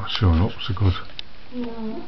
now, showing up, so good. Yeah.